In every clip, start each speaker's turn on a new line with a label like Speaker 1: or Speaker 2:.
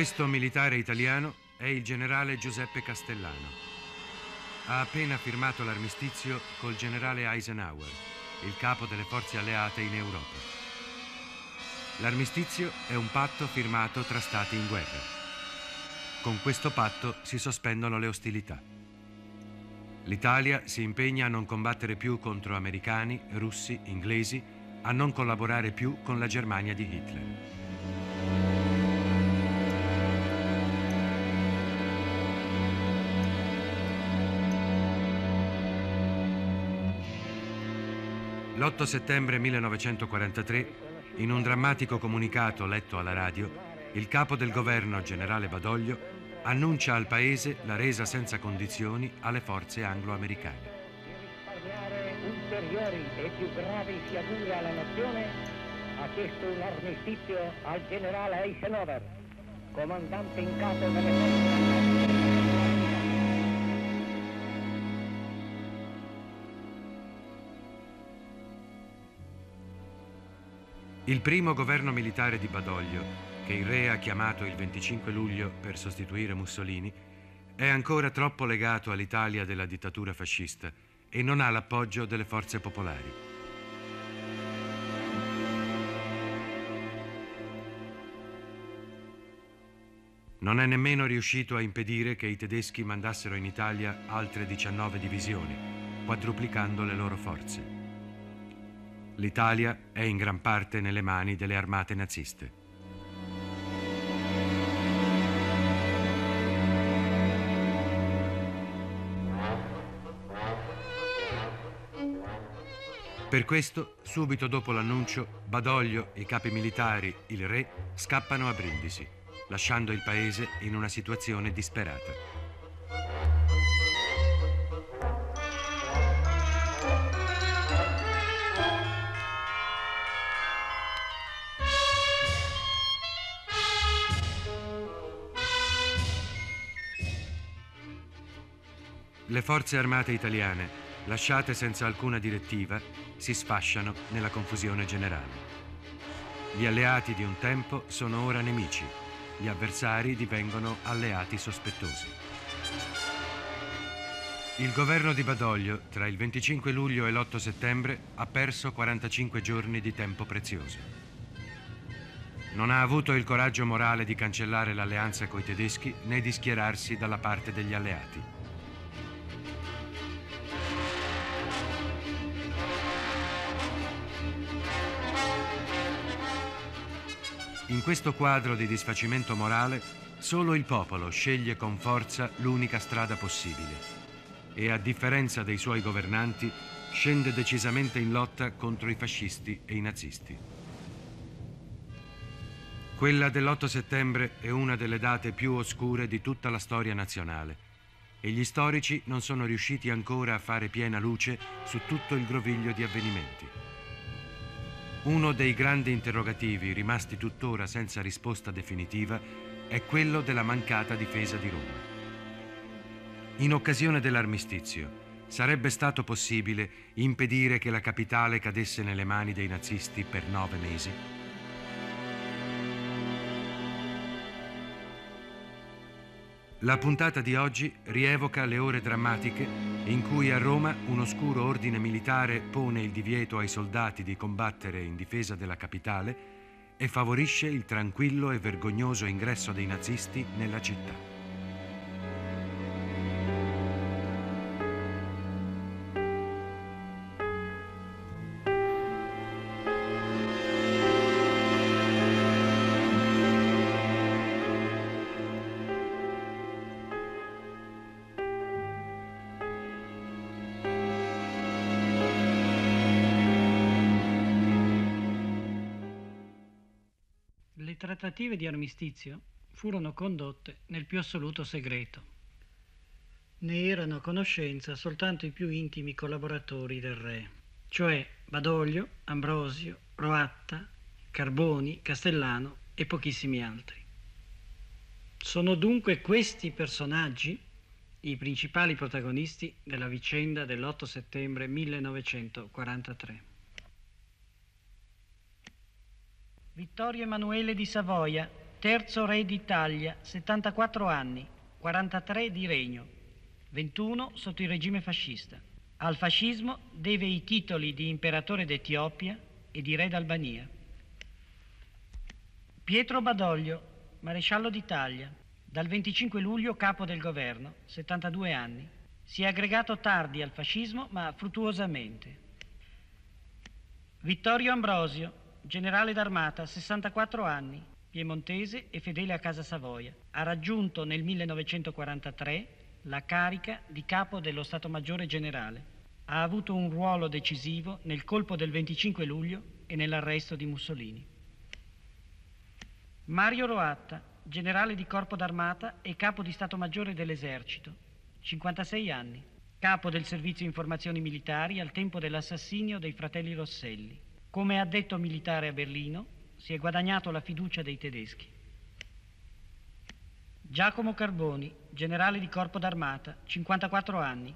Speaker 1: Questo militare italiano è il generale Giuseppe Castellano. Ha appena firmato l'armistizio col generale Eisenhower, il capo delle forze alleate in Europa. L'armistizio è un patto firmato tra stati in guerra. Con questo patto si sospendono le ostilità. L'Italia si impegna a non combattere più contro americani, russi, inglesi, a non collaborare più con la Germania di Hitler. L'8 settembre 1943, in un drammatico comunicato letto alla radio, il capo del governo, generale Badoglio, annuncia al paese la resa senza condizioni alle forze anglo-americane.
Speaker 2: Ulteriori e più gravi sciagure alla nazione, ha chiesto un armistizio al generale Eisenhower, comandante in capo delle forze
Speaker 1: Il primo governo militare di Badoglio, che il re ha chiamato il 25 luglio per sostituire Mussolini, è ancora troppo legato all'Italia della dittatura fascista e non ha l'appoggio delle forze popolari. Non è nemmeno riuscito a impedire che i tedeschi mandassero in Italia altre 19 divisioni, quadruplicando le loro forze. L'Italia è in gran parte nelle mani delle armate naziste. Per questo, subito dopo l'annuncio, Badoglio, i capi militari, il re, scappano a Brindisi, lasciando il paese in una situazione disperata. Le forze armate italiane, lasciate senza alcuna direttiva, si sfasciano nella confusione generale. Gli alleati di un tempo sono ora nemici, gli avversari divengono alleati sospettosi. Il governo di Badoglio, tra il 25 luglio e l'8 settembre, ha perso 45 giorni di tempo prezioso. Non ha avuto il coraggio morale di cancellare l'alleanza coi tedeschi né di schierarsi dalla parte degli alleati. In questo quadro di disfacimento morale, solo il popolo sceglie con forza l'unica strada possibile e, a differenza dei suoi governanti, scende decisamente in lotta contro i fascisti e i nazisti. Quella dell'8 settembre è una delle date più oscure di tutta la storia nazionale e gli storici non sono riusciti ancora a fare piena luce su tutto il groviglio di avvenimenti. Uno dei grandi interrogativi rimasti tuttora senza risposta definitiva è quello della mancata difesa di Roma. In occasione dell'armistizio, sarebbe stato possibile impedire che la capitale cadesse nelle mani dei nazisti per nove mesi? La puntata di oggi rievoca le ore drammatiche in cui a Roma un oscuro ordine militare pone il divieto ai soldati di combattere in difesa della capitale e favorisce il tranquillo e vergognoso ingresso dei nazisti nella città.
Speaker 3: Trattative di armistizio furono condotte nel più assoluto segreto. Ne erano a conoscenza soltanto i più intimi collaboratori del re, cioè Badoglio, Ambrosio, Roatta, Carboni, Castellano e pochissimi altri. Sono dunque questi personaggi i principali protagonisti della vicenda dell'8 settembre 1943. Vittorio Emanuele di Savoia, terzo re d'Italia, 74 anni, 43 di regno, 21 sotto il regime fascista. Al fascismo deve i titoli di imperatore d'Etiopia e di re d'Albania. Pietro Badoglio, maresciallo d'Italia, dal 25 luglio capo del governo, 72 anni. Si è aggregato tardi al fascismo, ma fruttuosamente. Vittorio Ambrosio, generale d'armata, 64 anni, piemontese e fedele a Casa Savoia. Ha raggiunto nel 1943 la carica di capo dello Stato Maggiore Generale. Ha avuto un ruolo decisivo nel colpo del 25 luglio e nell'arresto di Mussolini. Mario Roatta, generale di corpo d'armata e capo di Stato Maggiore dell'Esercito, 56 anni, capo del servizio informazioni militari al tempo dell'assassinio dei fratelli Rosselli. Come addetto militare a Berlino, si è guadagnato la fiducia dei tedeschi. Giacomo Carboni, generale di corpo d'armata, 54 anni,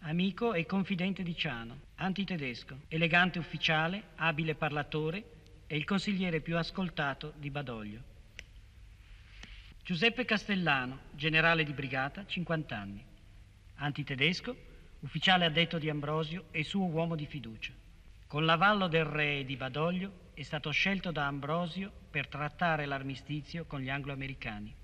Speaker 3: amico e confidente di Ciano, antitedesco, elegante ufficiale, abile parlatore e il consigliere più ascoltato di Badoglio. Giuseppe Castellano, generale di brigata, 50 anni, antitedesco, ufficiale addetto di Ambrosio e suo uomo di fiducia. Con l'avallo del re di Badoglio è stato scelto da Ambrosio per trattare l'armistizio con gli anglo-americani.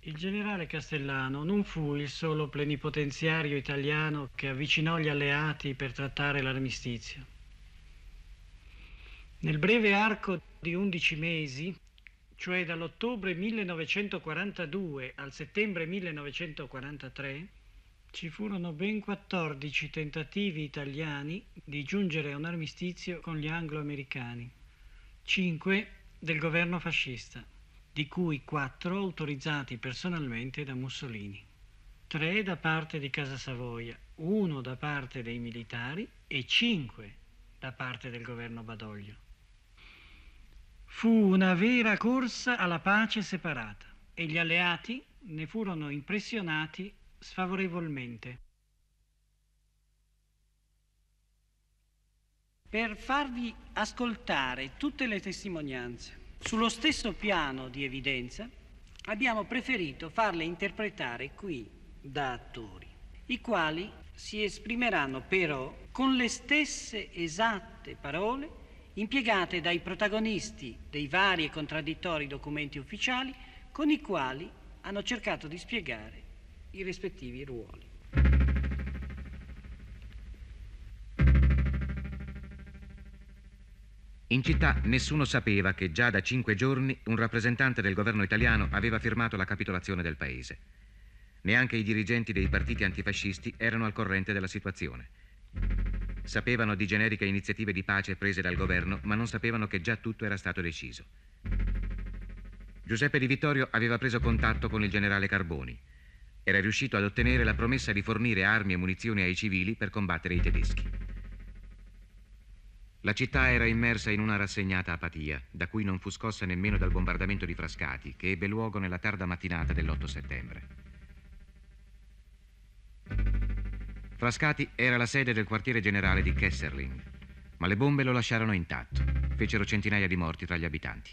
Speaker 3: Il generale Castellano non fu il solo plenipotenziario italiano che avvicinò gli alleati per trattare l'armistizio. Nel breve arco di 11 mesi, cioè dall'ottobre 1942 al settembre 1943, ci furono ben 14 tentativi italiani di giungere a un armistizio con gli anglo-americani, 5 del governo fascista, di cui 4 autorizzati personalmente da Mussolini, 3 da parte di Casa Savoia, 1 da parte dei militari e 5 da parte del governo Badoglio. Fu una vera corsa alla pace separata e gli alleati ne furono impressionati sfavorevolmente. Per farvi ascoltare tutte le testimonianze sullo stesso piano di evidenza, abbiamo preferito farle interpretare qui da attori, i quali si esprimeranno però con le stesse esatte parole impiegate dai protagonisti dei vari e contraddittori documenti ufficiali con i quali hanno cercato di spiegare i rispettivi ruoli.
Speaker 4: In città nessuno sapeva che già da cinque giorni un rappresentante del governo italiano aveva firmato la capitolazione del paese. Neanche i dirigenti dei partiti antifascisti erano al corrente della situazione. Sapevano di generiche iniziative di pace prese dal governo, ma non sapevano che già tutto era stato deciso. Giuseppe Di Vittorio aveva preso contatto con il generale Carboni era riuscito ad ottenere la promessa di fornire armi e munizioni ai civili per combattere i tedeschi. La città era immersa in una rassegnata apatia, da cui non fu scossa nemmeno dal bombardamento di Frascati, che ebbe luogo nella tarda mattinata dell'8 settembre. Frascati era la sede del quartiere generale di Kesserling, ma le bombe lo lasciarono intatto, fecero centinaia di morti tra gli abitanti.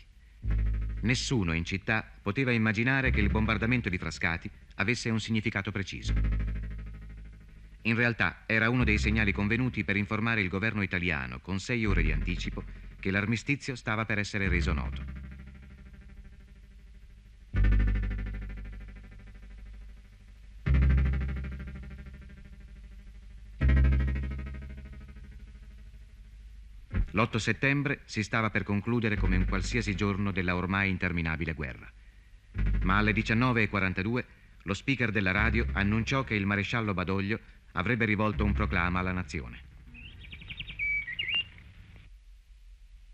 Speaker 4: Nessuno in città poteva immaginare che il bombardamento di Frascati avesse un significato preciso. In realtà era uno dei segnali convenuti per informare il governo italiano con sei ore di anticipo che l'armistizio stava per essere reso noto. L'8 settembre si stava per concludere come un qualsiasi giorno della ormai interminabile guerra. Ma alle 19.42 lo speaker della radio annunciò che il maresciallo Badoglio avrebbe rivolto un proclama alla nazione.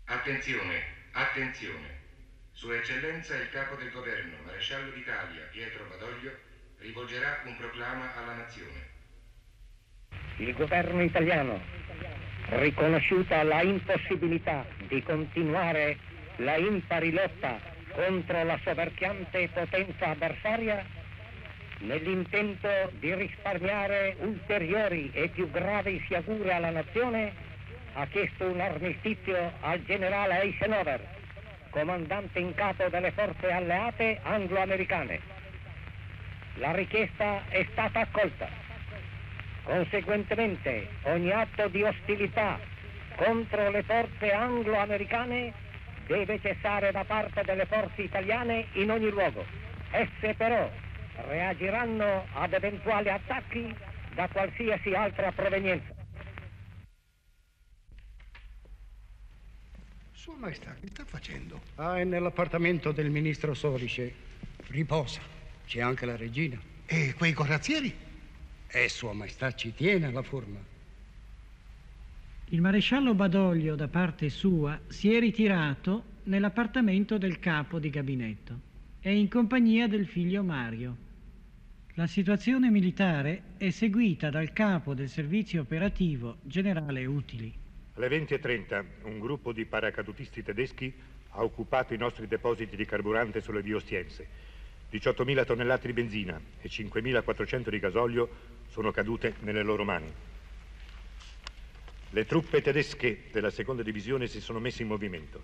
Speaker 5: Attenzione, attenzione. Sua Eccellenza il Capo del Governo, Maresciallo d'Italia Pietro Badoglio, rivolgerà un proclama alla nazione.
Speaker 2: Il governo italiano, riconosciuta la impossibilità di continuare la impari lotta contro la soverchiante potenza avversaria, nell'intento di risparmiare ulteriori e più gravi sciagure alla nazione, ha chiesto un armistizio al generale Eisenhower, comandante in capo delle forze alleate anglo-americane. La richiesta è stata accolta. Conseguentemente, ogni atto di ostilità contro le forze anglo-americane deve cessare da parte delle forze italiane in ogni luogo. Esse però reagiranno ad eventuali attacchi da qualsiasi altra provenienza.
Speaker 6: Sua Maestà, che sta facendo?
Speaker 7: Ah, è nell'appartamento del ministro Sorice. Riposa. C'è anche la regina.
Speaker 6: E quei corazzieri?
Speaker 7: E Sua Maestà ci tiene alla forma.
Speaker 3: Il maresciallo Badoglio, da parte sua, si è ritirato nell'appartamento del capo di gabinetto e in compagnia del figlio Mario. La situazione militare è seguita dal capo del servizio operativo, generale Utili.
Speaker 8: Alle 20.30 un gruppo di paracadutisti tedeschi ha occupato i nostri depositi di carburante sulle vie Ostiense. 18.000 tonnellate di benzina e 5.400 di gasolio sono cadute nelle loro mani. Le truppe tedesche della seconda divisione si sono messe in movimento.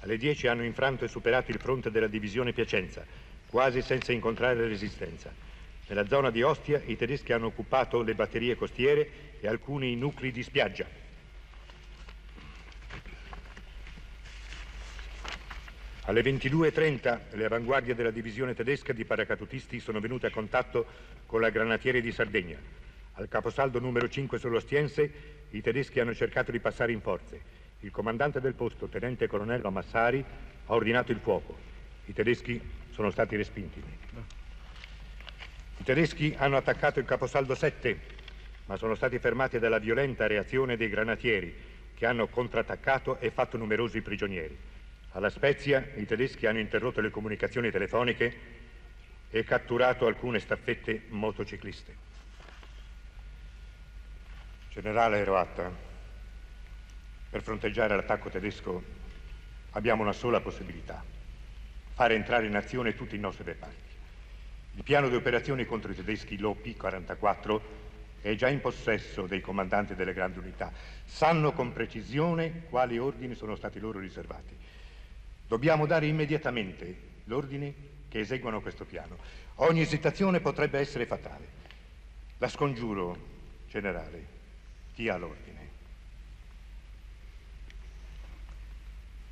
Speaker 8: Alle 10 hanno infranto e superato il fronte della divisione Piacenza, quasi senza incontrare resistenza. Nella zona di Ostia i tedeschi hanno occupato le batterie costiere e alcuni nuclei di spiaggia. Alle 22.30 le avanguardie della divisione tedesca di paracadutisti sono venute a contatto con la granatieri di Sardegna. Al caposaldo numero 5 sull'Ostiense i tedeschi hanno cercato di passare in forze. Il comandante del posto, tenente colonnello Massari, ha ordinato il fuoco. I tedeschi sono stati respinti. I tedeschi hanno attaccato il caposaldo 7, ma sono stati fermati dalla violenta reazione dei granatieri, che hanno contrattaccato e fatto numerosi prigionieri. Alla Spezia i tedeschi hanno interrotto le comunicazioni telefoniche e catturato alcune staffette motocicliste. Generale Eroatta, per fronteggiare l'attacco tedesco abbiamo una sola possibilità, fare entrare in azione tutti i nostri reparti. Il piano di operazioni contro i tedeschi, l'OP-44, è già in possesso dei comandanti delle grandi unità. Sanno con precisione quali ordini sono stati loro riservati. Dobbiamo dare immediatamente l'ordine che eseguano questo piano. Ogni esitazione potrebbe essere fatale. La scongiuro, generale, dia l'ordine.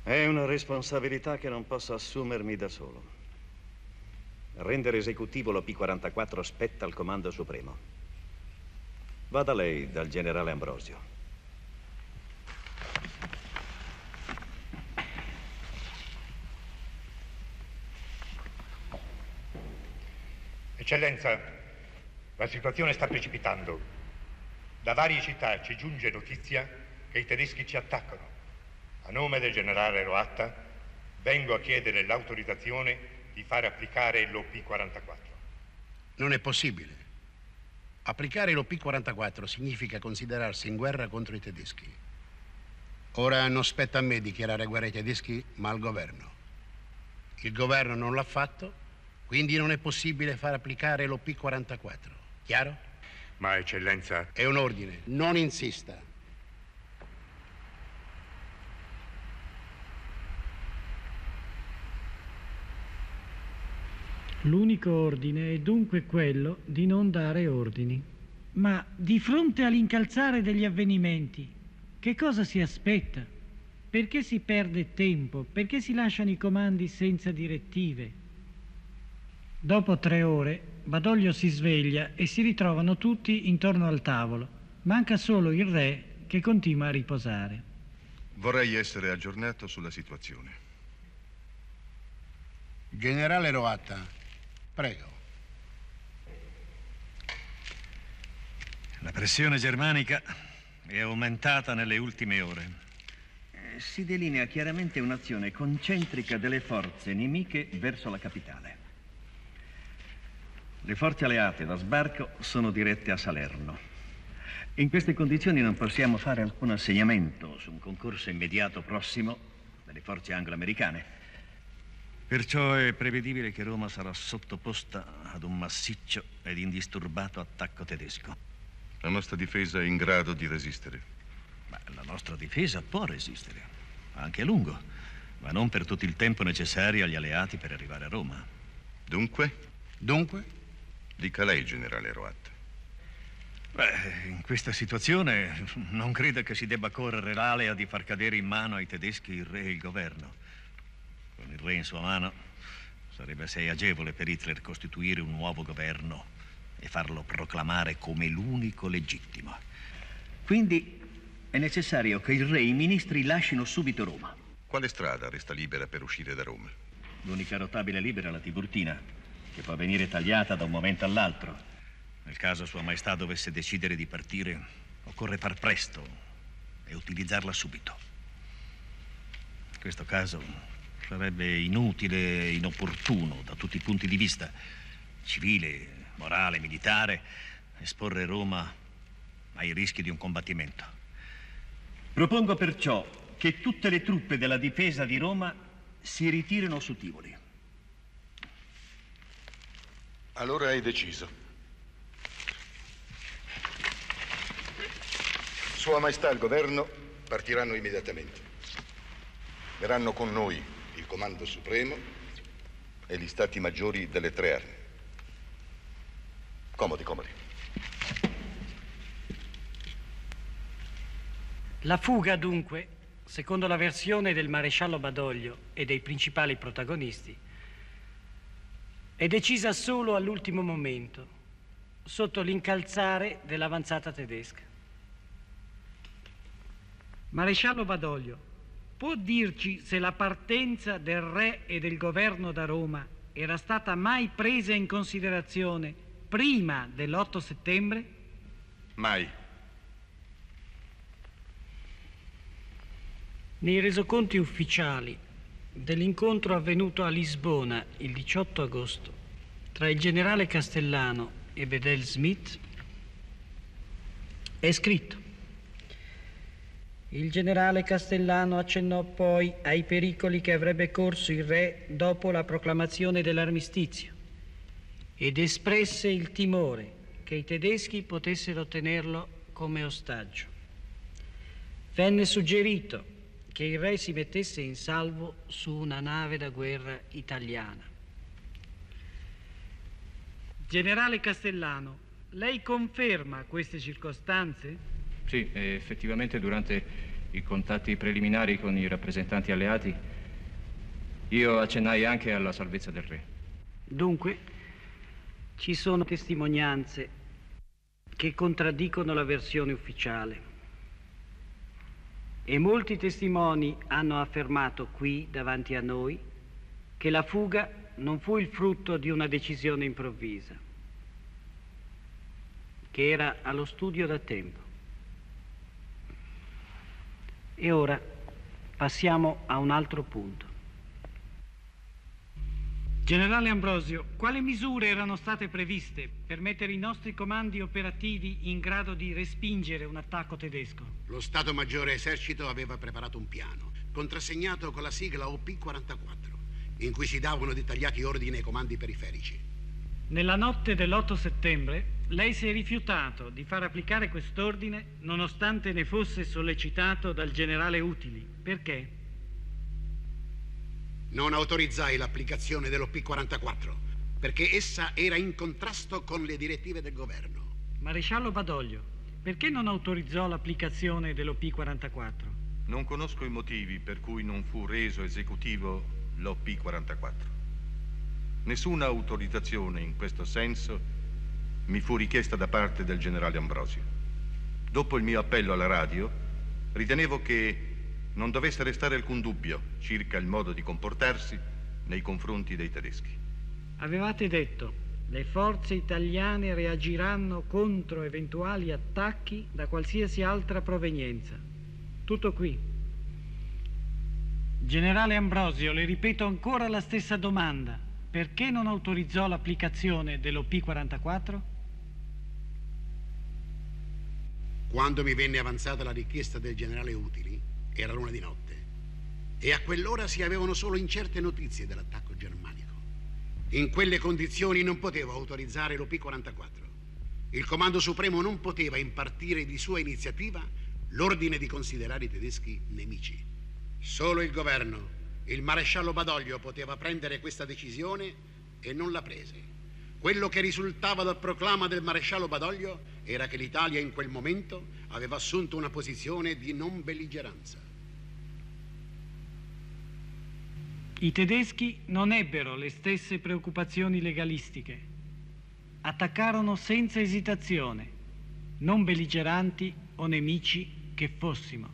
Speaker 9: È una responsabilità che non posso assumermi da solo. Rendere esecutivo lo P-44 spetta al Comando Supremo. Vada lei dal generale Ambrosio.
Speaker 8: Eccellenza, la situazione sta precipitando. Da varie città ci giunge notizia che i tedeschi ci attaccano. A nome del generale Roatta vengo a chiedere l'autorizzazione di fare applicare l'OP-44.
Speaker 6: Non è possibile. Applicare l'OP-44 significa considerarsi in guerra contro i tedeschi. Ora non spetta a me dichiarare guerra ai tedeschi, ma al governo. Il governo non l'ha fatto, quindi non è possibile far applicare l'OP-44. Chiaro?
Speaker 8: Ma eccellenza...
Speaker 6: È un ordine, non insista.
Speaker 3: L'unico ordine è dunque quello di non dare ordini. Ma di fronte all'incalzare degli avvenimenti, che cosa si aspetta? Perché si perde tempo? Perché si lasciano i comandi senza direttive? Dopo tre ore, Badoglio si sveglia e si ritrovano tutti intorno al tavolo. Manca solo il re che continua a riposare.
Speaker 10: Vorrei essere aggiornato sulla situazione.
Speaker 6: Generale Roatta, prego.
Speaker 11: La pressione germanica è aumentata nelle ultime ore.
Speaker 9: Eh, Si delinea chiaramente un'azione concentrica delle forze nemiche verso la capitale. Le forze alleate da sbarco sono dirette a Salerno. In queste condizioni non possiamo fare alcun assegnamento su un concorso immediato prossimo delle forze anglo-americane.
Speaker 11: Perciò è prevedibile che Roma sarà sottoposta ad un massiccio ed indisturbato attacco tedesco.
Speaker 10: La nostra difesa è in grado di resistere.
Speaker 11: Ma la nostra difesa può resistere, anche a lungo, ma non per tutto il tempo necessario agli alleati per arrivare a Roma.
Speaker 10: Dunque?
Speaker 6: Dunque?
Speaker 10: Dica lei, generale Roat.
Speaker 11: Beh, in questa situazione non credo che si debba correre l'alea di far cadere in mano ai tedeschi il re e il governo. Con il re in sua mano sarebbe assai agevole per Hitler costituire un nuovo governo e farlo proclamare come l'unico legittimo. Quindi è necessario che il re e i ministri lasciino subito Roma.
Speaker 10: Quale strada resta libera per uscire da Roma?
Speaker 11: L'unica rotabile libera è la Tiburtina, che può venire tagliata da un momento all'altro. Nel caso Sua Maestà dovesse decidere di partire, occorre far presto e utilizzarla subito. In questo caso sarebbe inutile e inopportuno da tutti i punti di vista, civile, morale, militare, esporre Roma ai rischi di un combattimento. Propongo perciò che tutte le truppe della difesa di Roma si ritirino su Tivoli.
Speaker 10: Allora hai deciso. Sua Maestà e il governo partiranno immediatamente. Verranno con noi il Comando Supremo e gli Stati Maggiori delle tre armi. Comodi, comodi.
Speaker 3: La fuga, dunque, secondo la versione del maresciallo Badoglio e dei principali protagonisti, è decisa solo all'ultimo momento, sotto l'incalzare dell'avanzata tedesca. Maresciallo Badoglio, può dirci se la partenza del re e del governo da Roma era stata mai presa in considerazione prima dell'8 settembre?
Speaker 10: Mai.
Speaker 3: Nei resoconti ufficiali dell'incontro avvenuto a Lisbona il 18 agosto tra il generale Castellano e Bedell Smith è scritto il generale Castellano accennò poi ai pericoli che avrebbe corso il re dopo la proclamazione dell'armistizio ed espresse il timore che i tedeschi potessero tenerlo come ostaggio. Venne suggerito che il re si mettesse in salvo su una nave da guerra italiana. Generale Castellano, lei conferma queste circostanze?
Speaker 12: Sì, effettivamente durante i contatti preliminari con i rappresentanti alleati io accennai anche alla salvezza del re.
Speaker 3: Dunque, ci sono testimonianze che contraddicono la versione ufficiale e molti testimoni hanno affermato qui, davanti a noi, che la fuga non fu il frutto di una decisione improvvisa, che era allo studio da tempo. E ora passiamo a un altro punto. Generale Ambrosio, quali misure erano state previste per mettere i nostri comandi operativi in grado di respingere un attacco tedesco?
Speaker 6: Lo Stato Maggiore Esercito aveva preparato un piano, contrassegnato con la sigla OP-44, in cui si davano dettagliati ordini ai comandi periferici.
Speaker 3: Nella notte dell'8 settembre lei si è rifiutato di far applicare quest'ordine nonostante ne fosse sollecitato dal generale Utili. Perché?
Speaker 6: Non autorizzai l'applicazione dell'OP-44 perché essa era in contrasto con le direttive del governo.
Speaker 3: Maresciallo Badoglio, perché non autorizzò l'applicazione dell'OP-44?
Speaker 10: Non conosco i motivi per cui non fu reso esecutivo l'OP-44. Nessuna autorizzazione in questo senso mi fu richiesta da parte del generale Ambrosio. Dopo il mio appello alla radio, ritenevo che non dovesse restare alcun dubbio circa il modo di comportarsi nei confronti dei tedeschi.
Speaker 3: Avevate detto, le forze italiane reagiranno contro eventuali attacchi da qualsiasi altra provenienza. Tutto qui. Generale Ambrosio, le ripeto ancora la stessa domanda. Perché non autorizzò l'applicazione dell'OP-44?
Speaker 6: Quando mi venne avanzata la richiesta del generale Utili, era l'una di notte e a quell'ora si avevano solo incerte notizie dell'attacco germanico. In quelle condizioni non potevo autorizzare l'OP-44. Il Comando Supremo non poteva impartire di sua iniziativa l'ordine di considerare i tedeschi nemici. Solo il governo, il maresciallo Badoglio poteva prendere questa decisione e non la prese. Quello che risultava dal proclama del maresciallo Badoglio era che l'Italia in quel momento aveva assunto una posizione di non belligeranza.
Speaker 3: I tedeschi non ebbero le stesse preoccupazioni legalistiche. Attaccarono senza esitazione, non belligeranti o nemici che fossimo.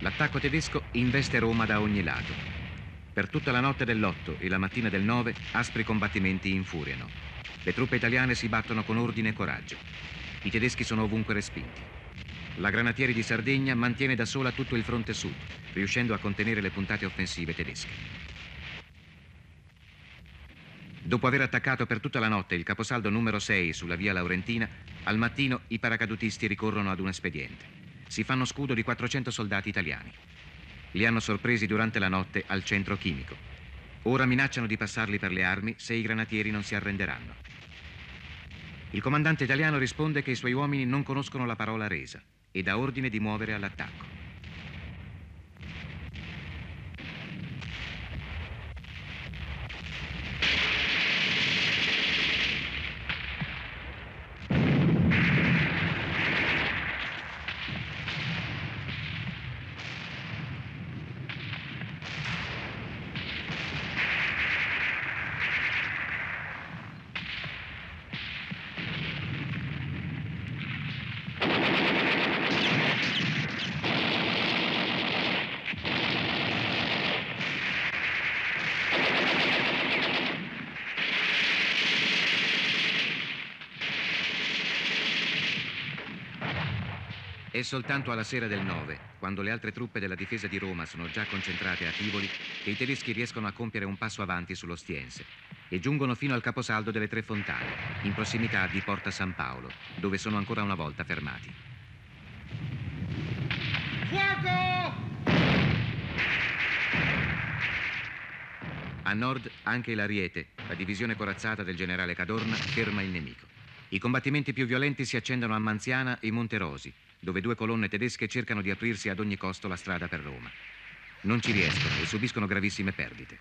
Speaker 4: L'attacco tedesco investe Roma da ogni lato. Per tutta la notte dell'8 e la mattina del 9 aspri combattimenti infuriano. Le truppe italiane si battono con ordine e coraggio. I tedeschi sono ovunque respinti. La Granatieri di Sardegna mantiene da sola tutto il fronte sud, riuscendo a contenere le puntate offensive tedesche. Dopo aver attaccato per tutta la notte il caposaldo numero 6 sulla via Laurentina, al mattino i paracadutisti ricorrono ad un espediente si fanno scudo di 400 soldati italiani. Li hanno sorpresi durante la notte al centro chimico. Ora minacciano di passarli per le armi se i granatieri non si arrenderanno. Il comandante italiano risponde che i suoi uomini non conoscono la parola resa e dà ordine di muovere all'attacco. Soltanto alla sera del 9, quando le altre truppe della difesa di Roma sono già concentrate a Tivoli, che i tedeschi riescono a compiere un passo avanti sullo Stiense e giungono fino al caposaldo delle Tre Fontane, in prossimità di Porta San Paolo, dove sono ancora una volta fermati.
Speaker 13: Fuoco!
Speaker 4: A nord anche l'Ariete, la divisione corazzata del generale Cadorna, ferma il nemico. I combattimenti più violenti si accendono a Manziana e Monterosi, dove due colonne tedesche cercano di aprirsi ad ogni costo la strada per Roma. Non ci riescono e subiscono gravissime perdite.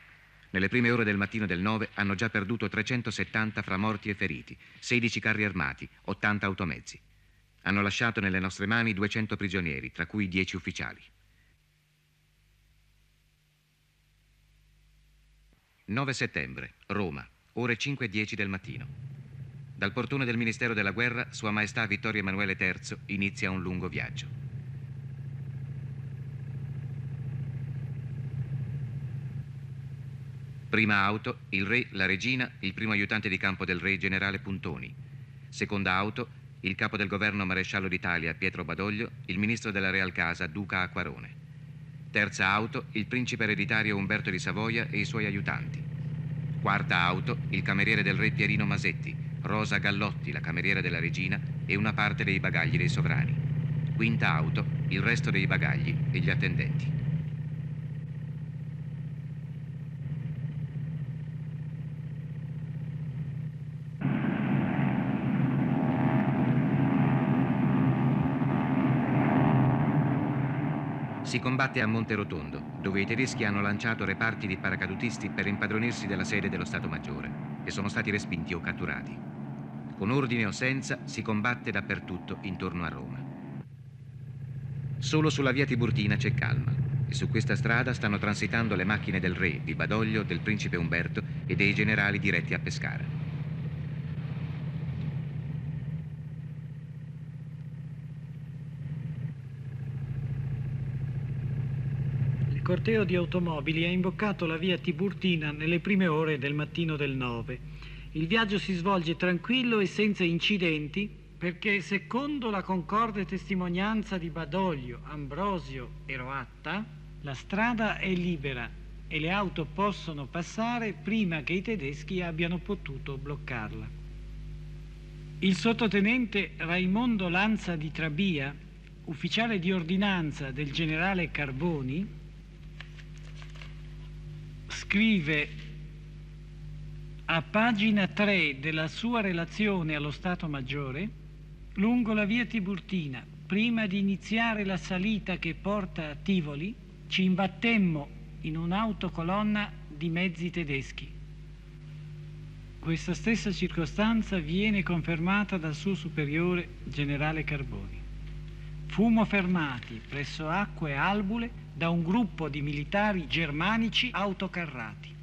Speaker 4: Nelle prime ore del mattino del 9 hanno già perduto 370 fra morti e feriti, 16 carri armati, 80 automezzi. Hanno lasciato nelle nostre mani 200 prigionieri, tra cui 10 ufficiali. 9 settembre, Roma, ore 5 e 10 del mattino. Dal portone del Ministero della Guerra, Sua Maestà Vittorio Emanuele III inizia un lungo viaggio. Prima auto, il re, la regina, il primo aiutante di campo del re, generale Puntoni. Seconda auto, il capo del governo maresciallo d'Italia, Pietro Badoglio, il ministro della Real Casa, Duca Acquarone. Terza auto, il principe ereditario Umberto di Savoia e i suoi aiutanti. Quarta auto, il cameriere del re Pierino Masetti, Rosa Gallotti, la cameriera della regina, e una parte dei bagagli dei sovrani. Quinta auto, il resto dei bagagli e gli attendenti. Si combatte a Monterotondo, dove i tedeschi hanno lanciato reparti di paracadutisti per impadronirsi della sede dello Stato Maggiore e sono stati respinti o catturati. Con ordine o senza si combatte dappertutto intorno a Roma. Solo sulla via Tiburtina c'è calma e su questa strada stanno transitando le macchine del re, di Badoglio, del principe Umberto e dei generali diretti a Pescara.
Speaker 3: Il corteo di automobili ha imboccato la via Tiburtina nelle prime ore del mattino del 9 il viaggio si svolge tranquillo e senza incidenti perché secondo la concorde testimonianza di Badoglio, Ambrosio e Roatta, la strada è libera e le auto possono passare prima che i tedeschi abbiano potuto bloccarla. Il sottotenente Raimondo Lanza di Trabia, ufficiale di ordinanza del generale Carboni, scrive A pagina 3 della sua relazione allo Stato Maggiore, lungo la via Tiburtina, prima di iniziare la salita che porta a Tivoli, ci imbattemmo in un'autocolonna di mezzi tedeschi. Questa stessa circostanza viene confermata dal suo superiore generale Carboni. Fummo fermati presso Acque Albule da un gruppo di militari germanici autocarrati.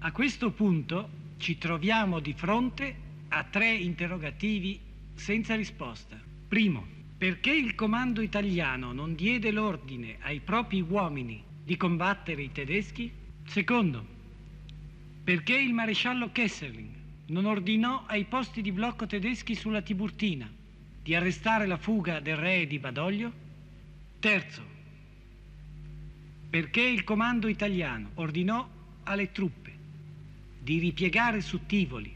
Speaker 3: A questo punto ci troviamo di fronte a tre interrogativi senza risposta. Primo, perché il comando italiano non diede l'ordine ai propri uomini di combattere i tedeschi? Secondo, perché il maresciallo Kesselring non ordinò ai posti di blocco tedeschi sulla Tiburtina di arrestare la fuga del re di Badoglio? Terzo, perché il comando italiano ordinò alle truppe di ripiegare su Tivoli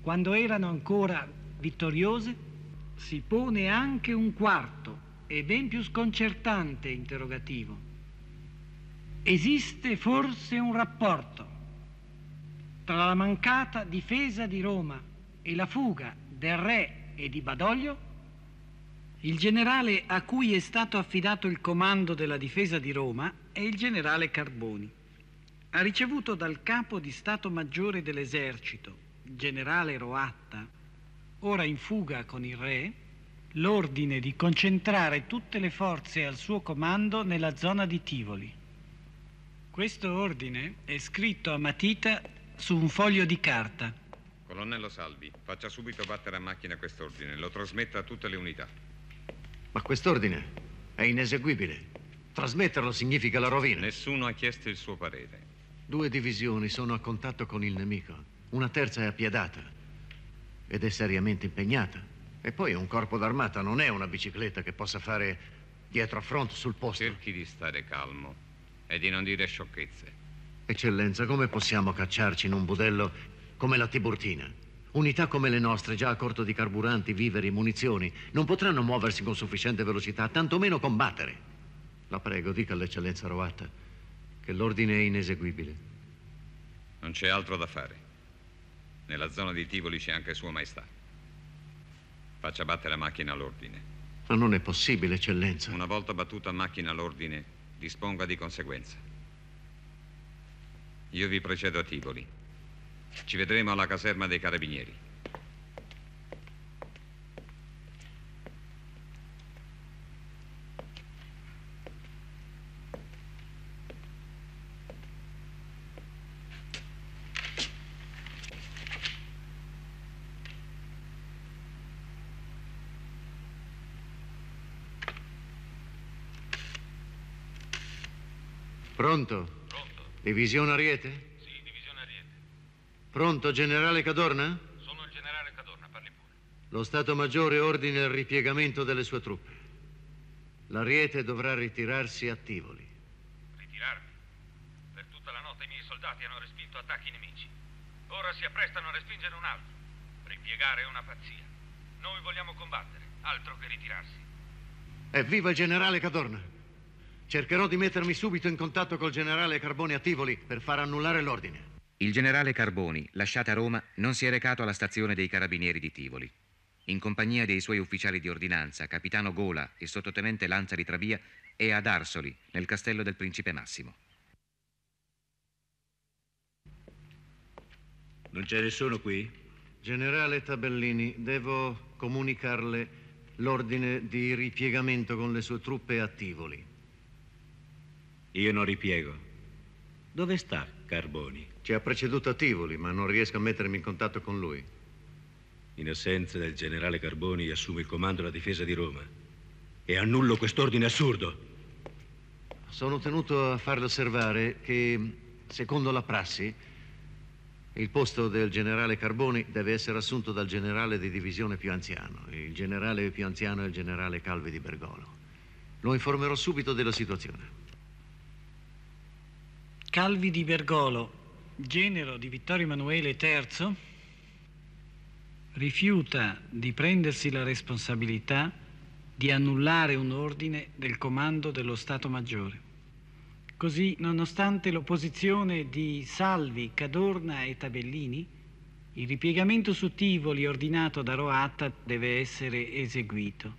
Speaker 3: quando erano ancora vittoriose, si pone anche un quarto e ben più sconcertante interrogativo. Esiste forse un rapporto tra la mancata difesa di Roma e la fuga del re e di Badoglio? Il generale a cui è stato affidato il comando della difesa di Roma è il generale Carboni ha ricevuto dal capo di Stato Maggiore dell'Esercito, generale Roatta, ora in fuga con il re, l'ordine di concentrare tutte le forze al suo comando nella zona di Tivoli. Questo ordine è scritto a matita su un foglio di carta.
Speaker 4: Colonnello Salvi, faccia subito battere a macchina quest'ordine, lo trasmetta a tutte le unità.
Speaker 13: Ma quest'ordine è ineseguibile. Trasmetterlo significa la rovina.
Speaker 4: Nessuno ha chiesto il suo parere.
Speaker 13: Due divisioni sono a contatto con il nemico, una terza è appiedata ed è seriamente impegnata. E poi un corpo d'armata non è una bicicletta che possa fare dietro a fronte sul posto.
Speaker 4: Cerchi di stare calmo e di non dire sciocchezze.
Speaker 13: Eccellenza, come possiamo cacciarci in un budello come la Tiburtina? Unità come le nostre, già a corto di carburanti, viveri, munizioni, non potranno muoversi con sufficiente velocità, tantomeno combattere. La prego, dica all'eccellenza Roatta che l'ordine è ineseguibile.
Speaker 4: Non c'è altro da fare. Nella zona di Tivoli c'è anche Sua Maestà. Faccia battere a macchina l'ordine.
Speaker 13: Ma non è possibile, eccellenza.
Speaker 4: Una volta battuto a macchina l'ordine, disponga di conseguenza. Io vi precedo a Tivoli. Ci vedremo alla caserma dei carabinieri.
Speaker 13: Pronto?
Speaker 14: Pronto.
Speaker 13: Divisione Ariete?
Speaker 14: Sì, divisione Ariete.
Speaker 13: Pronto, generale Cadorna?
Speaker 14: Sono il generale Cadorna, parli pure.
Speaker 13: Lo Stato Maggiore ordina il ripiegamento delle sue truppe. L'Ariete dovrà ritirarsi a Tivoli.
Speaker 14: Ritirarmi? Per tutta la notte i miei soldati hanno respinto attacchi nemici. Ora si apprestano a respingere un altro. Ripiegare è una pazzia. Noi vogliamo combattere, altro che ritirarsi.
Speaker 13: Evviva il generale Cadorna! Cercherò di mettermi subito in contatto col generale Carboni a Tivoli per far annullare l'ordine.
Speaker 4: Il generale Carboni, lasciata Roma, non si è recato alla stazione dei carabinieri di Tivoli. In compagnia dei suoi ufficiali di ordinanza, capitano Gola e sottotenente Lanza di Travia, è ad Arsoli, nel castello del principe Massimo.
Speaker 15: Non c'è nessuno qui?
Speaker 13: Generale Tabellini, devo comunicarle l'ordine di ripiegamento con le sue truppe a Tivoli.
Speaker 15: Io non ripiego. Dove sta Carboni?
Speaker 13: Ci ha preceduto a Tivoli, ma non riesco a mettermi in contatto con lui.
Speaker 15: In assenza del generale Carboni assumo il comando della difesa di Roma e annullo quest'ordine assurdo.
Speaker 13: Sono tenuto a farle osservare che, secondo la prassi, il posto del generale Carboni deve essere assunto dal generale di divisione più anziano. Il generale più anziano è il generale Calvi di Bergolo. Lo informerò subito della situazione.
Speaker 3: Calvi di Bergolo, genero di Vittorio Emanuele III, rifiuta di prendersi la responsabilità di annullare un ordine del comando dello Stato Maggiore. Così, nonostante l'opposizione di Salvi, Cadorna e Tabellini, Il ripiegamento su Tivoli ordinato da Roatta deve essere eseguito.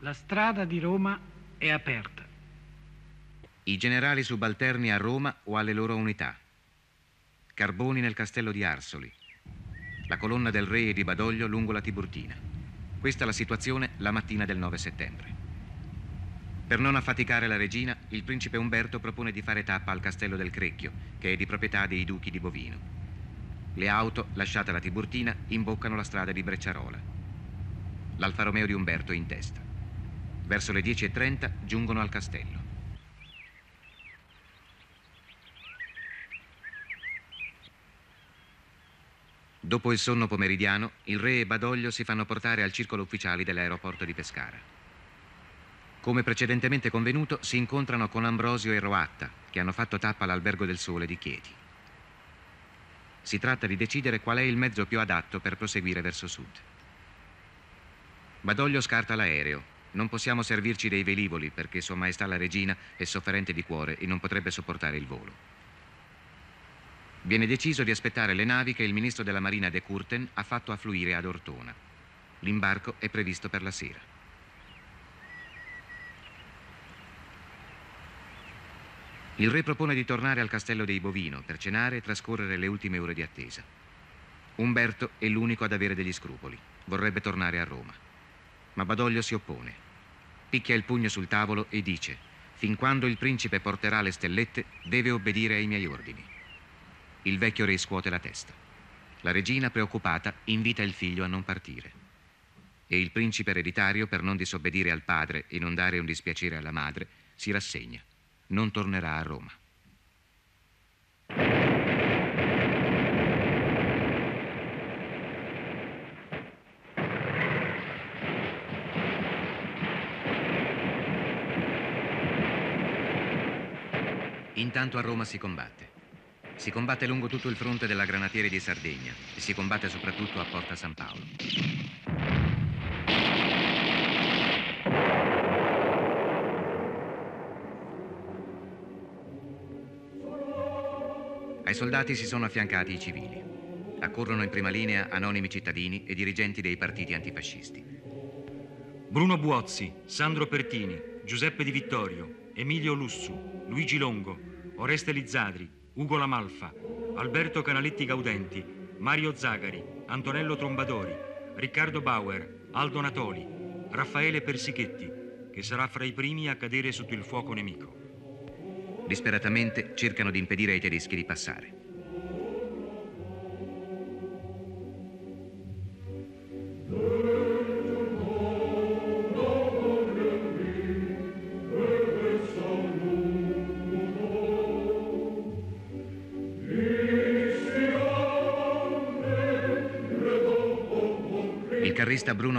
Speaker 3: La strada di Roma è aperta.
Speaker 4: I generali subalterni a Roma o alle loro unità. Carboni nel castello di Arsoli. La colonna del re e di Badoglio lungo la Tiburtina. Questa è la situazione la mattina del 9 settembre. Per non affaticare la regina, il principe Umberto propone di fare tappa al castello del Crecchio, che è di proprietà dei duchi di Bovino. Le auto, lasciate la Tiburtina, imboccano la strada di Brecciarola. L'Alfa Romeo di Umberto in testa. Verso le 10.30 giungono al castello. Dopo il sonno pomeridiano, il re e Badoglio si fanno portare al circolo ufficiali dell'aeroporto di Pescara. Come precedentemente convenuto, si incontrano con Ambrosio e Roatta, che hanno fatto tappa all'albergo del sole di Chieti. Si tratta di decidere qual è il mezzo più adatto per proseguire verso sud. Badoglio scarta l'aereo. Non possiamo servirci dei velivoli perché Sua Maestà la Regina è sofferente di cuore e non potrebbe sopportare il volo. Viene deciso di aspettare le navi che il ministro della Marina De Curten ha fatto affluire ad Ortona. L'imbarco è previsto per la sera. Il re propone di tornare al castello dei Bovino per cenare e trascorrere le ultime ore di attesa. Umberto è l'unico ad avere degli scrupoli. Vorrebbe tornare a Roma. Ma Badoglio si oppone. Picchia il pugno sul tavolo e dice: Fin quando il principe porterà le stellette, deve obbedire ai miei ordini. Il vecchio re scuote la testa. La regina, preoccupata, invita il figlio a non partire. E il principe ereditario, per non disobbedire al padre e non dare un dispiacere alla madre, si rassegna. Non tornerà a Roma. Intanto a Roma si combatte. Si combatte lungo tutto il fronte della Granatieri di Sardegna e si combatte soprattutto a Porta San Paolo. Ai soldati si sono affiancati i civili. Accorrono in prima linea anonimi cittadini e dirigenti dei partiti antifascisti.
Speaker 16: Bruno Buozzi, Sandro Pertini, Giuseppe Di Vittorio, Emilio Lussu, Luigi Longo, Oreste Lizzadri, Ugo Lamalfa, Alberto Canaletti Gaudenti, Mario Zagari, Antonello Trombadori, Riccardo Bauer, Aldo Natoli, Raffaele Persichetti, che sarà fra i primi a cadere sotto il fuoco nemico.
Speaker 4: Disperatamente cercano di impedire ai tedeschi di passare.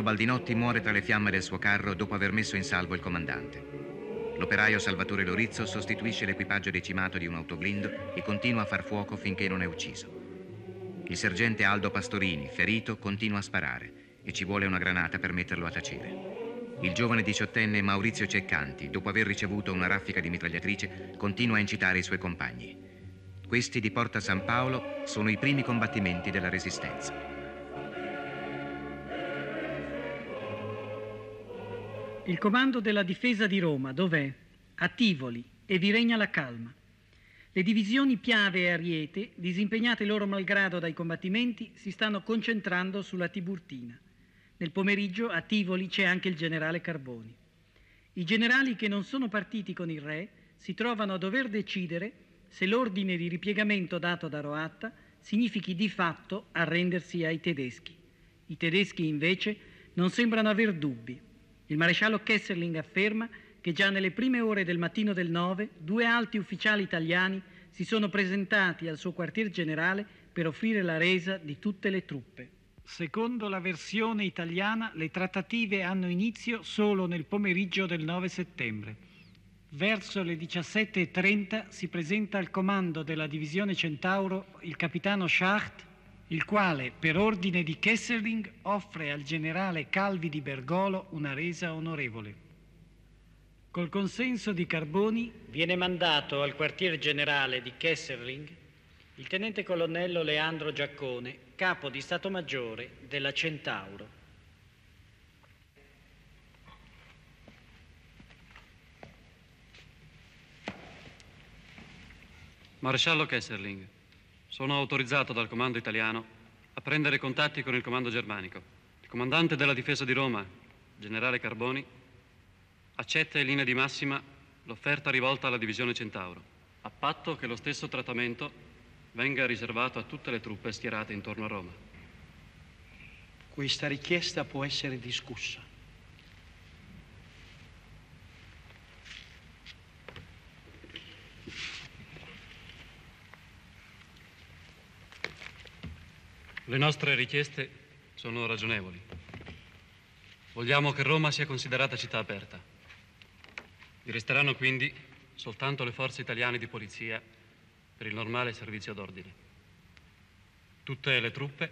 Speaker 4: Baldinotti muore tra le fiamme del suo carro dopo aver messo in salvo il comandante. L'operaio Salvatore Lorizzo sostituisce l'equipaggio decimato di un autoblindo e continua a far fuoco finché non è ucciso. Il sergente Aldo Pastorini, ferito, continua a sparare e ci vuole una granata per metterlo a tacere. Il giovane diciottenne Maurizio Ceccanti, dopo aver ricevuto una raffica di mitragliatrice, continua a incitare i suoi compagni. Questi di Porta San Paolo sono i primi combattimenti della Resistenza.
Speaker 3: Il comando della difesa di Roma dov'è? A Tivoli e vi regna la calma. Le divisioni Piave e Ariete, disimpegnate loro malgrado dai combattimenti, si stanno concentrando sulla Tiburtina. Nel pomeriggio a Tivoli c'è anche il generale Carboni. I generali che non sono partiti con il re si trovano a dover decidere se l'ordine di ripiegamento dato da Roatta significhi di fatto arrendersi ai tedeschi. I tedeschi invece non sembrano aver dubbi. Il maresciallo Kesserling afferma che già nelle prime ore del mattino del 9 due alti ufficiali italiani si sono presentati al suo quartier generale per offrire la resa di tutte le truppe. Secondo la versione italiana, le trattative hanno inizio solo nel pomeriggio del 9 settembre. Verso le 17.30 si presenta al comando della divisione Centauro il capitano Schacht il quale, per ordine di Kesselring, offre al generale Calvi di Bergolo una resa onorevole. Col consenso di Carboni viene mandato al quartier generale di Kesselring il tenente colonnello Leandro Giaccone, capo di Stato Maggiore della Centauro.
Speaker 17: Maresciallo Kesserling, sono autorizzato dal comando italiano a prendere contatti con il comando germanico. Il comandante della difesa di Roma, generale Carboni, accetta in linea di massima l'offerta rivolta alla divisione Centauro, a patto che lo stesso trattamento venga riservato a tutte le truppe schierate intorno a Roma.
Speaker 7: Questa richiesta può essere discussa.
Speaker 17: Le nostre richieste sono ragionevoli. Vogliamo che Roma sia considerata città aperta. Vi resteranno quindi soltanto le forze italiane di polizia per il normale servizio d'ordine. Tutte le truppe,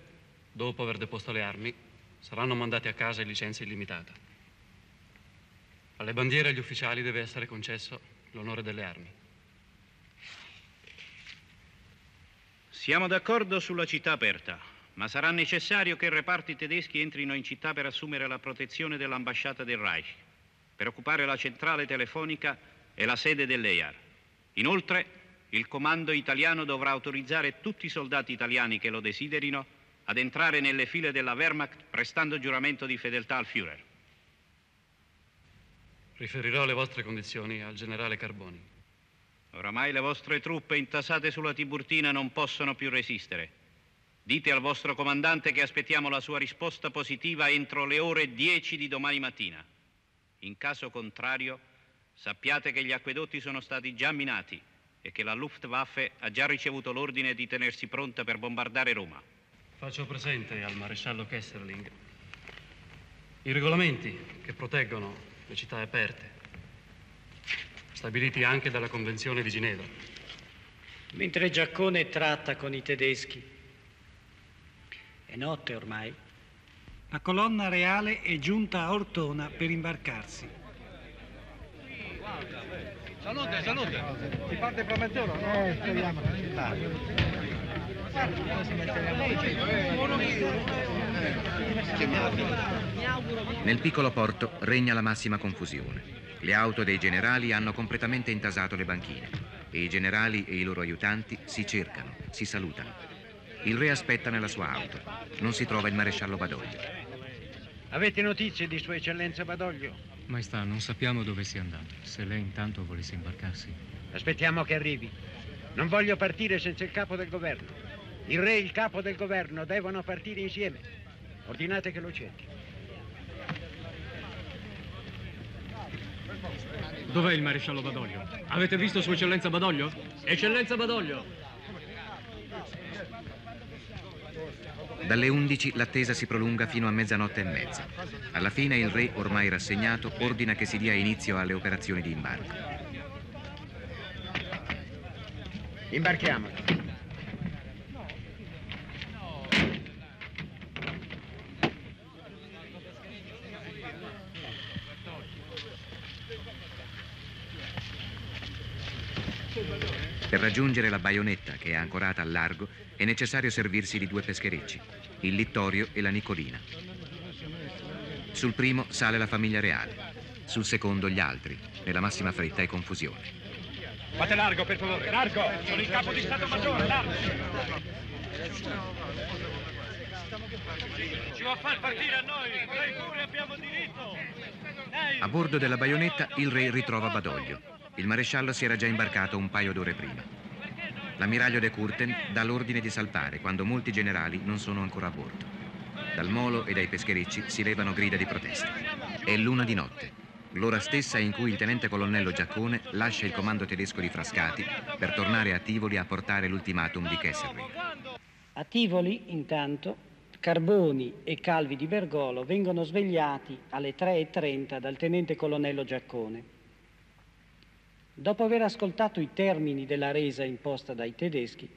Speaker 17: dopo aver deposto le armi, saranno mandate a casa in licenza illimitata. Alle bandiere e agli ufficiali deve essere concesso l'onore delle armi.
Speaker 18: Siamo d'accordo sulla città aperta ma sarà necessario che i reparti tedeschi entrino in città per assumere la protezione dell'ambasciata del Reich, per occupare la centrale telefonica e la sede dell'EIAR. Inoltre, il comando italiano dovrà autorizzare tutti i soldati italiani che lo desiderino ad entrare nelle file della Wehrmacht prestando giuramento di fedeltà al Führer.
Speaker 17: Riferirò le vostre condizioni al generale Carboni.
Speaker 18: Oramai le vostre truppe intasate sulla Tiburtina non possono più resistere. Dite al vostro comandante che aspettiamo la sua risposta positiva entro le ore 10 di domani mattina. In caso contrario, sappiate che gli acquedotti sono stati già minati e che la Luftwaffe ha già ricevuto l'ordine di tenersi pronta per bombardare Roma.
Speaker 17: Faccio presente al maresciallo Kesserling i regolamenti che proteggono le città aperte, stabiliti anche dalla Convenzione di Ginevra.
Speaker 3: Mentre Giaccone tratta con i tedeschi, è notte ormai. La colonna reale è giunta a Ortona per imbarcarsi.
Speaker 19: Salute, salute. Si parte promettore? Eh, speriamo.
Speaker 4: Nel piccolo porto regna la massima confusione. Le auto dei generali hanno completamente intasato le banchine e i generali e i loro aiutanti si cercano, si salutano. Il re aspetta nella sua auto. Non si trova il maresciallo Badoglio.
Speaker 7: Avete notizie di Sua Eccellenza Badoglio?
Speaker 20: Maestà, non sappiamo dove sia andato. Se lei intanto volesse imbarcarsi.
Speaker 7: Aspettiamo che arrivi. Non voglio partire senza il capo del governo. Il re e il capo del governo devono partire insieme. Ordinate che lo cerchi.
Speaker 20: Dov'è il maresciallo Badoglio? Avete visto Sua Eccellenza Badoglio? Eccellenza Badoglio!
Speaker 4: Dalle 11 l'attesa si prolunga fino a mezzanotte e mezza. Alla fine il re, ormai rassegnato, ordina che si dia inizio alle operazioni di imbarco.
Speaker 7: Imbarchiamo.
Speaker 4: Per raggiungere la baionetta, che è ancorata al largo, è necessario servirsi di due pescherecci, il Littorio e la Nicolina. Sul primo sale la famiglia reale, sul secondo gli altri, nella massima fretta e confusione.
Speaker 19: Fate largo, per favore, largo! Sono il capo di Stato Maggiore, largo! Ci va a far partire a noi, noi pure abbiamo diritto!
Speaker 4: A bordo della baionetta il re ritrova Badoglio. Il maresciallo si era già imbarcato un paio d'ore prima. L'ammiraglio de Curten dà l'ordine di salpare quando molti generali non sono ancora a bordo. Dal molo e dai pescherecci si levano grida di protesta. È l'una di notte, l'ora stessa in cui il tenente colonnello Giaccone lascia il comando tedesco di Frascati per tornare a Tivoli a portare l'ultimatum di Kesselring.
Speaker 3: A Tivoli, intanto, Carboni e Calvi di Bergolo vengono svegliati alle 3.30 dal tenente colonnello Giaccone. Dopo aver ascoltato i termini della resa imposta dai tedeschi,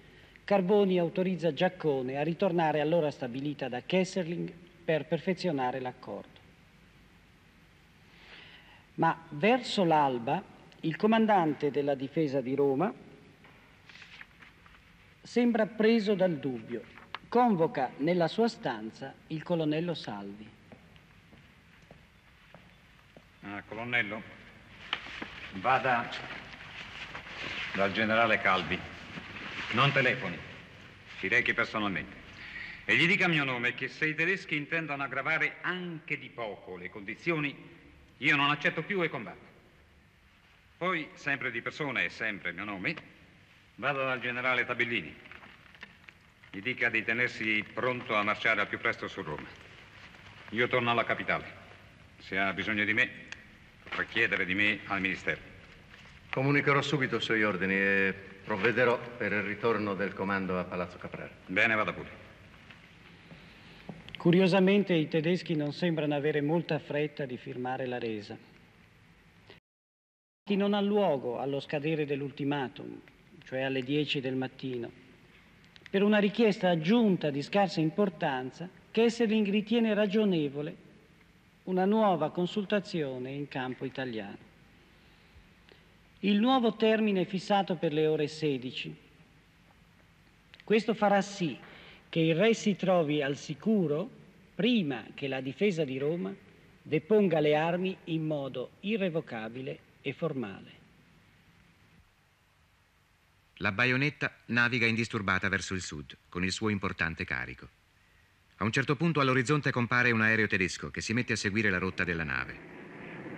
Speaker 3: Carboni autorizza Giaccone a ritornare all'ora stabilita da Kesserling per perfezionare l'accordo. Ma verso l'alba il comandante della difesa di Roma sembra preso dal dubbio. Convoca nella sua stanza il colonnello Salvi.
Speaker 14: Ah, colonnello, vada dal generale Calvi. Non telefoni, si rechi personalmente. E gli dica a mio nome che se i tedeschi intendono aggravare anche di poco le condizioni, io non accetto più e combatto. Poi, sempre di persona e sempre mio nome, vado dal generale Tabellini. Gli dica di tenersi pronto a marciare al più presto su Roma. Io torno alla capitale. Se ha bisogno di me, potrà chiedere di me al Ministero.
Speaker 13: Comunicherò subito i suoi ordini e provvederò per il ritorno del comando a Palazzo Caprara.
Speaker 14: Bene, vada pure.
Speaker 3: Curiosamente i tedeschi non sembrano avere molta fretta di firmare la resa. Che non ha luogo allo scadere dell'ultimatum, cioè alle 10 del mattino, per una richiesta aggiunta di scarsa importanza che Esserling ritiene ragionevole una nuova consultazione in campo italiano. Il nuovo termine è fissato per le ore 16. Questo farà sì che il Re si trovi al sicuro prima che la difesa di Roma deponga le armi in modo irrevocabile e formale.
Speaker 4: La baionetta naviga indisturbata verso il sud con il suo importante carico. A un certo punto all'orizzonte compare un aereo tedesco che si mette a seguire la rotta della nave.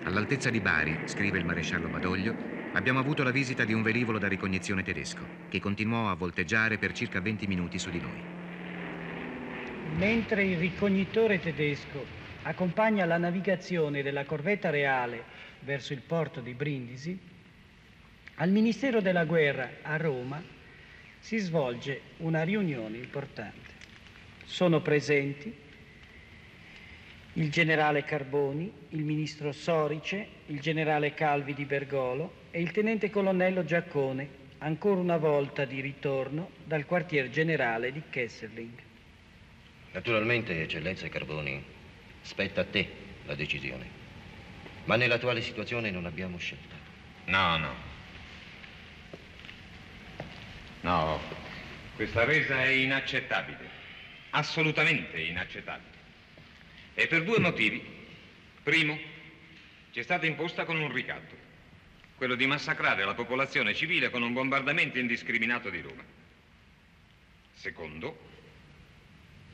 Speaker 4: All'altezza di Bari, scrive il maresciallo Badoglio, abbiamo avuto la visita di un velivolo da ricognizione tedesco che continuò a volteggiare per circa 20 minuti su di noi.
Speaker 3: Mentre il ricognitore tedesco accompagna la navigazione della corvetta reale verso il porto di Brindisi, al Ministero della Guerra a Roma si svolge una riunione importante. Sono presenti il generale Carboni, il ministro Sorice, il generale Calvi di Bergolo e il tenente colonnello Giaccone, ancora una volta di ritorno dal quartier generale di Kesserling.
Speaker 21: Naturalmente, eccellenza Carboni, spetta a te la decisione. Ma nell'attuale situazione non abbiamo scelta.
Speaker 14: No, no. No, questa resa è inaccettabile. Assolutamente inaccettabile. E per due motivi. Primo, ci è stata imposta con un ricatto, quello di massacrare la popolazione civile con un bombardamento indiscriminato di Roma. Secondo,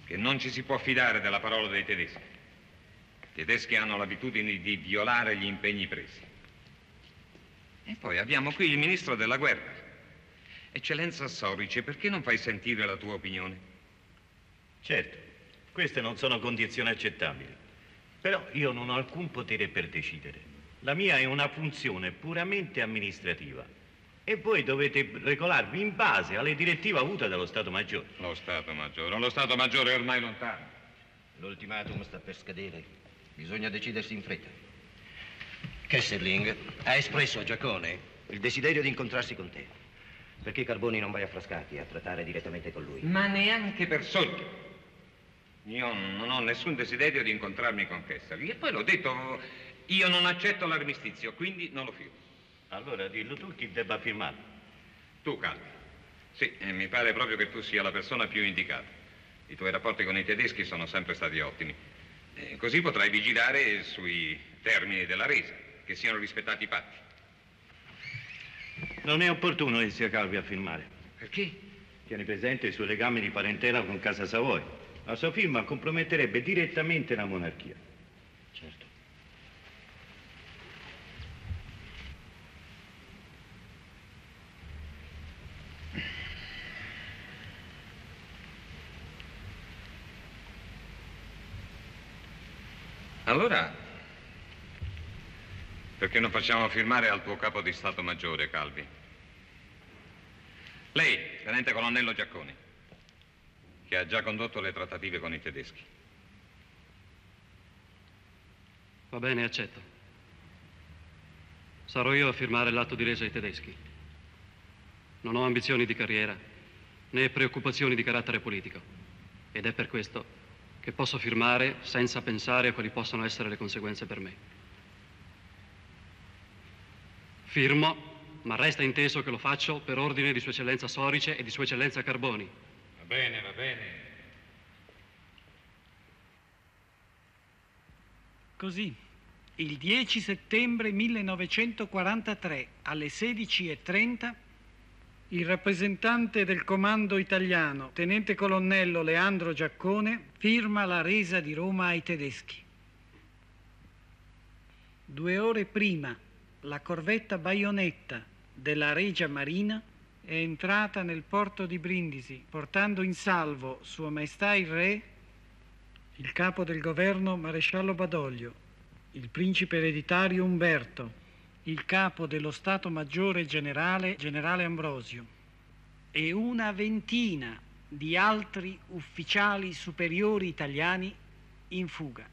Speaker 14: che non ci si può fidare della parola dei tedeschi. I tedeschi hanno l'abitudine di violare gli impegni presi. E poi abbiamo qui il ministro della guerra. Eccellenza Sorice, perché non fai sentire la tua opinione?
Speaker 11: Certo, queste non sono condizioni accettabili. Però io non ho alcun potere per decidere. La mia è una funzione puramente amministrativa. E voi dovete regolarvi in base alle direttive avute dallo Stato Maggiore.
Speaker 14: Lo Stato Maggiore, lo Stato Maggiore è ormai lontano.
Speaker 21: L'ultimatum sta per scadere. Bisogna decidersi in fretta. Kesserling ha espresso a Giacone il desiderio di incontrarsi con te. Perché Carboni non vai a Frascati a trattare direttamente con lui?
Speaker 14: Ma neanche per sogno. Io non ho nessun desiderio di incontrarmi con Kessler. E poi l'ho detto, io non accetto l'armistizio, quindi non lo firmo.
Speaker 11: Allora dillo tu chi debba firmarlo.
Speaker 14: Tu, Calvi. Sì, mi pare proprio che tu sia la persona più indicata. I tuoi rapporti con i tedeschi sono sempre stati ottimi. E così potrai vigilare sui termini della resa, che siano rispettati i patti.
Speaker 11: Non è opportuno che sia Calvi a firmare.
Speaker 14: Perché?
Speaker 11: Tieni presente i suoi legami di parentela con Casa Savoy. La sua firma comprometterebbe direttamente la monarchia.
Speaker 21: Certo.
Speaker 14: Allora, perché non facciamo firmare al tuo capo di Stato Maggiore, Calvi? Lei, tenente colonnello Giacconi, che ha già condotto le trattative con i tedeschi.
Speaker 17: Va bene, accetto. Sarò io a firmare l'atto di resa ai tedeschi. Non ho ambizioni di carriera né preoccupazioni di carattere politico. Ed è per questo che posso firmare senza pensare a quali possano essere le conseguenze per me. Firmo ma resta inteso che lo faccio per ordine di Sua Eccellenza Sorice e di Sua Eccellenza Carboni.
Speaker 14: Bene, va bene.
Speaker 3: Così, il 10 settembre 1943 alle 16.30 il rappresentante del comando italiano, tenente colonnello Leandro Giaccone, firma la resa di Roma ai tedeschi. Due ore prima, la corvetta Baionetta della Regia Marina è entrata nel porto di Brindisi, portando in salvo Sua Maestà il Re, il capo del governo Maresciallo Badoglio, il principe ereditario Umberto, il capo dello Stato Maggiore Generale, generale Ambrosio, e una ventina di altri ufficiali superiori italiani in fuga.